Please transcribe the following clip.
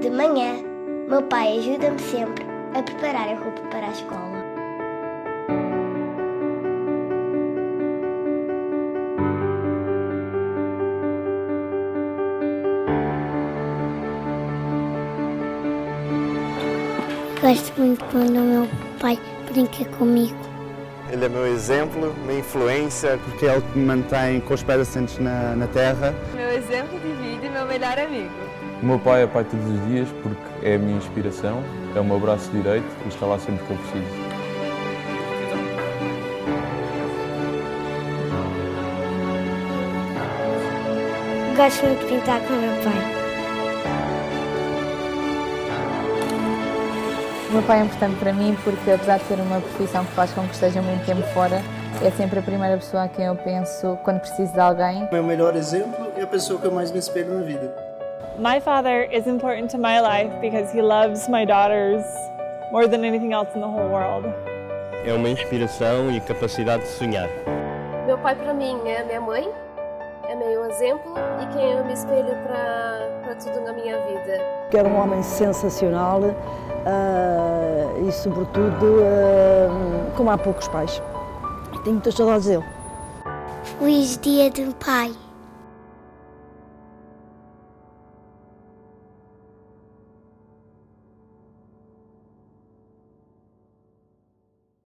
De manhã, meu pai ajuda-me sempre a preparar a roupa para a escola. Gosto muito quando o meu pai brinca comigo. Ele é meu exemplo, minha influência. Porque é ele que me mantém com os pés assentes na, na terra. Meu exemplo de vida e meu melhor amigo. O meu pai é pai todos os dias porque é a minha inspiração, é o meu braço direito e está lá sempre que eu preciso. Gosto muito de pintar com o meu pai. O meu pai é importante para mim porque, apesar de ter uma profissão que faz com que esteja muito tempo fora, é sempre a primeira pessoa a quem eu penso quando preciso de alguém. Meu melhor exemplo é a pessoa que eu mais me espelho na vida. My father is important to my life because he loves my daughters more than anything else in the whole world. É uma inspiração e capacidade de sonhar. Meu pai para mim é minha mãe, é meu exemplo e quem eu me espelho para tudo na minha vida. Que era um homem sensacional uh, e, sobretudo, uh, como há poucos pais. Tenho muitas saudades dele. Feliz Dia do Pai.